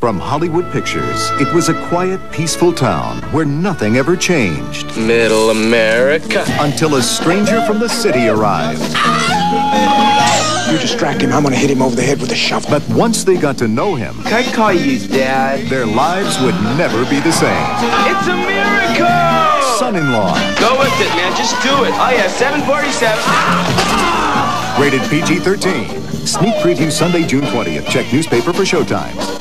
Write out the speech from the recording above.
From Hollywood Pictures, it was a quiet, peaceful town where nothing ever changed. Middle America. Until a stranger from the city arrived. You distract him, I'm gonna hit him over the head with a shovel. But once they got to know him, Can I call you Dad? their lives would never be the same. It's a miracle! Son-in-law, Go with it, man. Just do it. Oh, yeah, 747. rated PG-13. Sneak preview Sunday, June 20th. Check newspaper for showtimes.